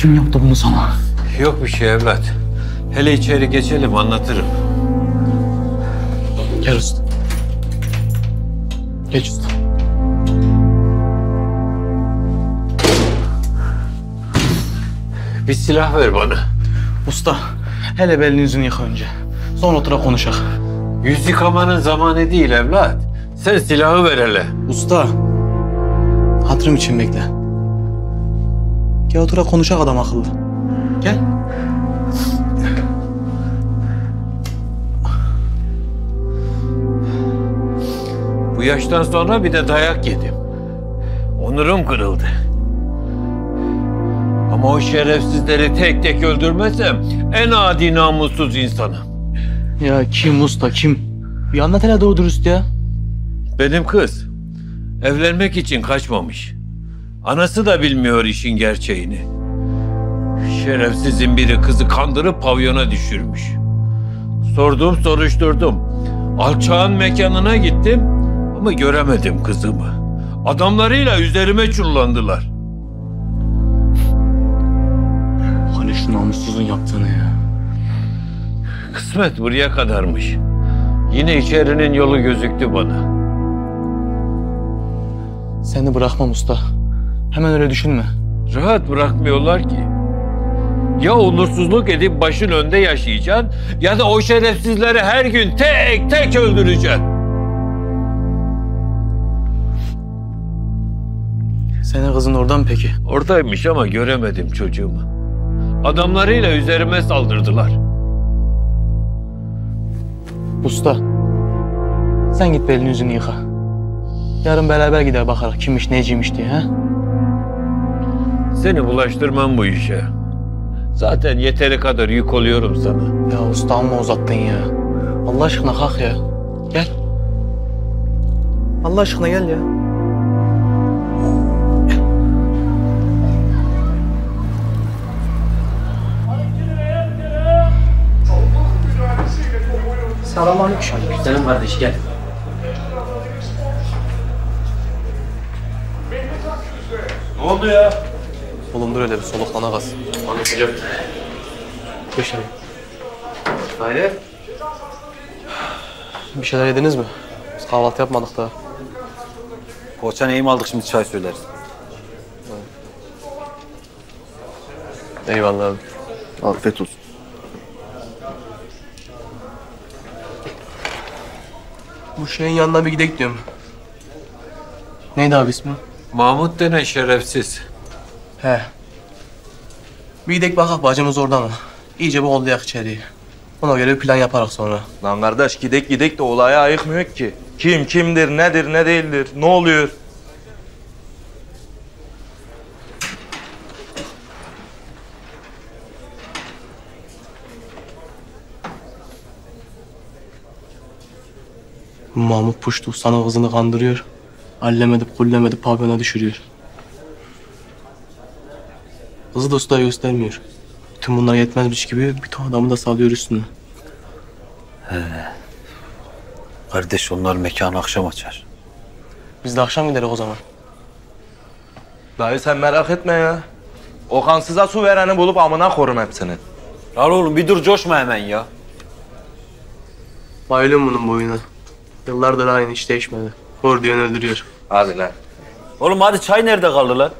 Kim yaptı bunu sana? Yok bir şey evlat. Hele içeri geçelim anlatırım. Gel usta. Geç usta. Bir silah ver bana. Usta, hele belini yüzünü yıka önce. Sonra otura konuşak. Yüz yıkamanın zamanı değil evlat. Sen silahı ver hele. Usta, hatırım için bekle. Gel otura konuşak adam akıllı. Gel. Bu yaştan sonra bir de dayak yedim. Onurum kırıldı. Ama o şerefsizleri tek tek öldürmezsem en adi namussuz insanım. Ya kim usta kim? Bir anlat hele doğru dürüst ya. Benim kız evlenmek için kaçmamış. Anası da bilmiyor işin gerçeğini. Şerefsizin biri kızı kandırıp pavyona düşürmüş. Sordum soruşturdum. Alçağın mekanına gittim ama göremedim kızımı. Adamlarıyla üzerime çullandılar. Hani şu namussuzun yaptığını ya. Kısmet buraya kadarmış. Yine içerinin yolu gözüktü bana. Seni bırakmam usta. Hemen öyle düşünme. Rahat bırakmıyorlar ki. Ya onursuzluk edip başın önde yaşayacaksın ya da o şerefsizleri her gün tek tek öldüreceksin. Senin kızın oradan peki? Oradaymış ama göremedim çocuğumu. Adamlarıyla üzerime saldırdılar. Usta, sen git belini yüzünü yıka. Yarın beraber gider bakarak kimmiş neciymiş diye ha? Seni bulaştırmam bu işe. Zaten yeteri kadar yük oluyorum sana. Ya usta amma uzattın ya. Allah aşkına kalk ya. Gel. Allah aşkına gel ya. Selamünaleyküm. Selam kardeş gel. Oğlum dur öyle bir soluklana kaz. Anlatacağım. Hoş geldin. Hayır. Bir şeyler yediniz mi? Biz kahvaltı yapmadık daha. Poğaça neyim aldık şimdi çay söyleriz. Eyvallah abi. Afiyet olsun. Bu şeyin yanına bir gidek diyorum. Neydi abi ismi? Mahmut denen şerefsiz. He. Bir gidek bakak bacımız orada mı? İyice bir kollayak içeriği. Ona göre bir plan yaparak sonra. Lan kardeş gidek gidek de olaya ayıkmıyor ki. Kim kimdir, nedir, ne değildir, ne oluyor? Mahmut Puştu sana kızını kandırıyor. Allemedip kullemedip pavyona düşürüyor. Kızı da ustaya göstermiyor. Tüm bunlar yetmezmiş gibi bir ton adamı da salıyor üstüne. Kardeş onlar mekanı akşam açar. Biz de akşam gideriz o zaman. Dayı sen merak etme ya. O kansıza su vereni bulup amına korum hepsini. Lan oğlum bir dur coşma hemen ya. Bayılıyorum bunun boyuna. Yıllardır aynı iş değişmedi. Vur diyen öldürüyor. Hadi lan. Oğlum hadi çay nerede kaldı lan?